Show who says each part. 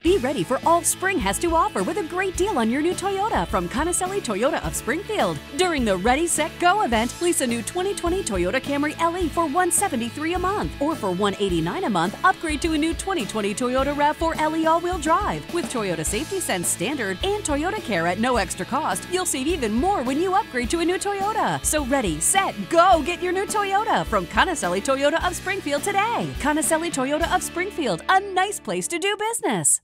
Speaker 1: Be ready for all spring has to offer with a great deal on your new Toyota from Conicelli Toyota of Springfield. During the Ready Set Go event, lease a new 2020 Toyota Camry LE for $173 a month, or for $189 a month, upgrade to a new 2020 Toyota RAV4 LE all-wheel drive with Toyota Safety Sense Standard and Toyota Care at no extra cost. You'll save even more when you upgrade to a new Toyota. So ready, set, go! Get your new Toyota from Conicelli Toyota of Springfield today. Conicelli Toyota of Springfield, a nice place to do business.